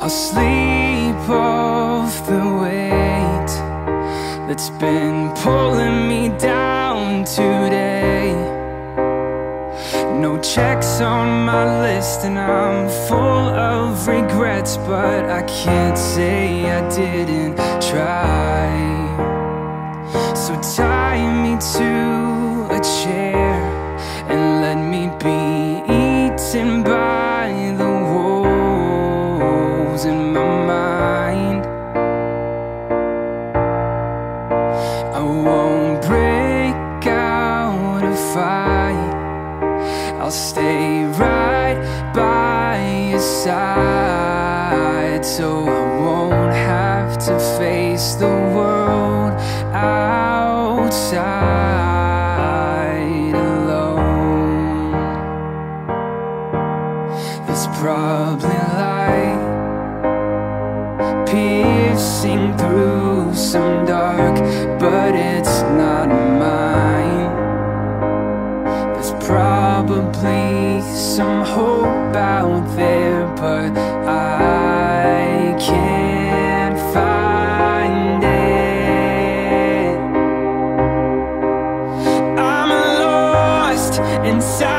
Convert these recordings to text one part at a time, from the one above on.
I'll sleep off the weight That's been pulling me down today. No checks on my list and I'm full of regrets But I can't say I didn't try. So tie me to I'll stay right by your side So I won't have to face the world outside alone There's probably light piercing through some dark, but it's not mine. Some hope out there, but I can't find it. I'm lost inside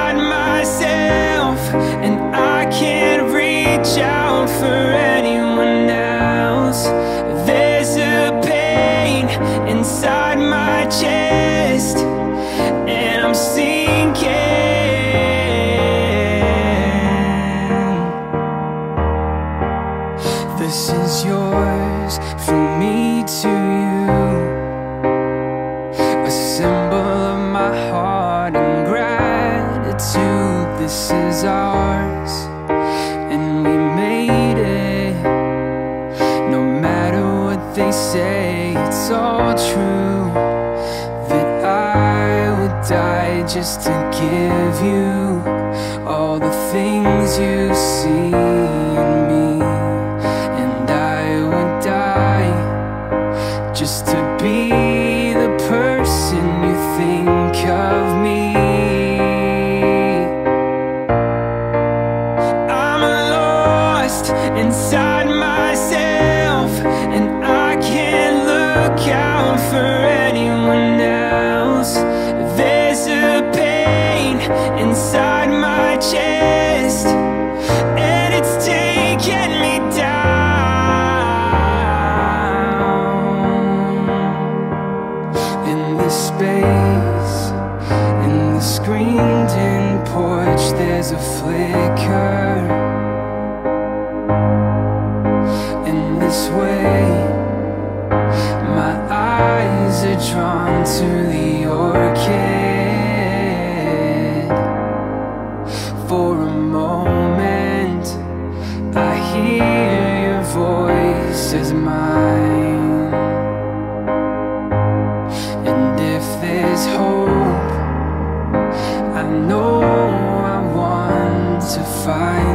gratitude. This is ours, and we made it. No matter what they say, it's all true. That I would die just to give you all the things you see in me. And I would die just to chest, and it's taking me down. In this space, in the screened in porch, there's a flicker. This is mine And if there's hope I know I want to fight.